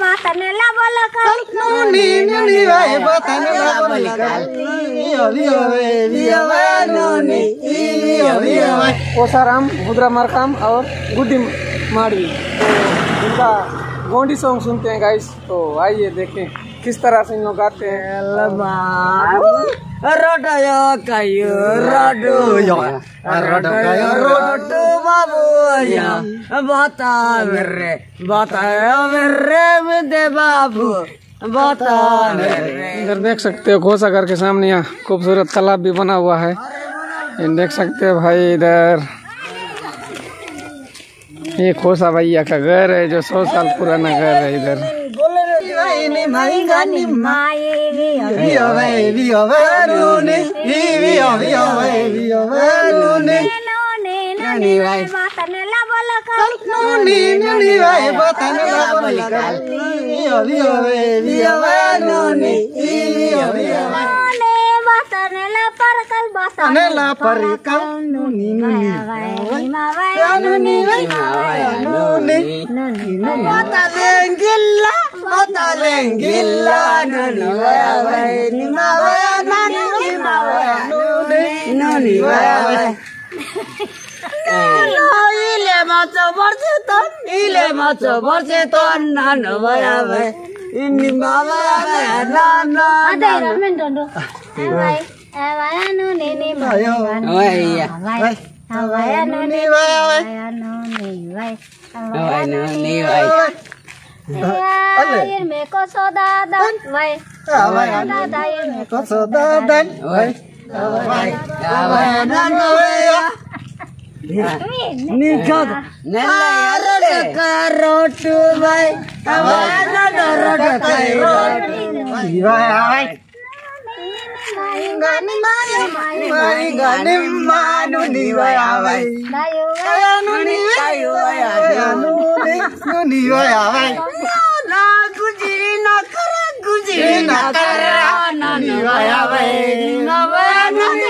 बातनेला बोला नुनी बोली नुनी वियो ओसाराम मुद्रा मरकाम और गुड्डी माड़ी इनका गोंडी सॉन्ग सुनते हैं गाइस तो आइए देखें किस तरह से इन लोग गाते हैं। रोटयो कयो रोटयो रोटो बाबू या बता मेरे बता मेरे मुदे बाबू बता मेरे इधर देख सकते हो घोसाघर के सामने यहाँ खूबसूरत तालाब भी बना हुआ है ये देख सकते हो भाई इधर ये खोसा भैया का घर है जो सौ साल पुराना घर है इधर no, no, માછ ભરશે તન ઈલે માછ ભરશે તન નાન બરાબર ઇની બાબા નાના અડે રમેન ડોંડો હાય હવાયાનો નેને હવાય હવાયાનો ને હવાયાનો ને હવાયાનો ને હવાય મેં કો સોદા દાન વય હવાયાનો દાદા મેં કો સોદા દાન વય હવાયાનો ना ada ramen dondo awai awai noni ni mai भैया awai awai noni awai noni awai awai noni awai ir me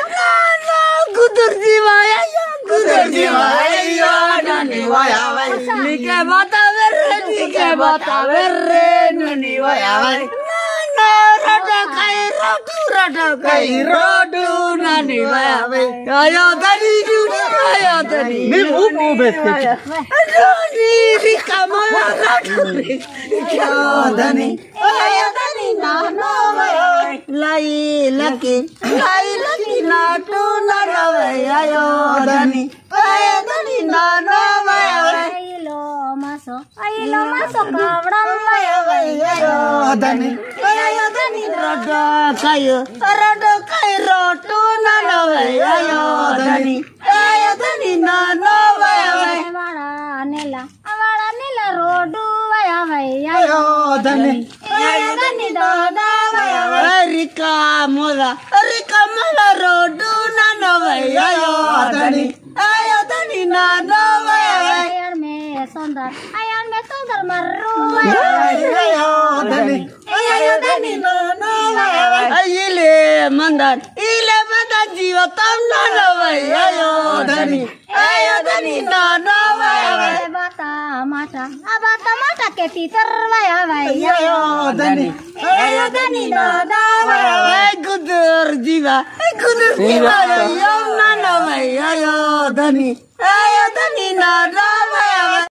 लाई लकी लाई लकी ना टू ना आयो दनी రోడ్డు రికా ముద రికా ముద రోడ్డు నన్ను వయ్యో అతని Salazar. Ayan betul termeru. Ayo Dani, Ayo Dani, no no. Ayile mandan. Ile mandan jiwa tamna no bay. Ayo Dani, Ayo Dani, no no bay. Bata mata. Abata mata ke titer bay bay. Ayo Dani, Ayo Dani, no no bay. Kudur jiwa. Kudur jiwa. Yo nana bay. Ayo tani. Ayo tani no no.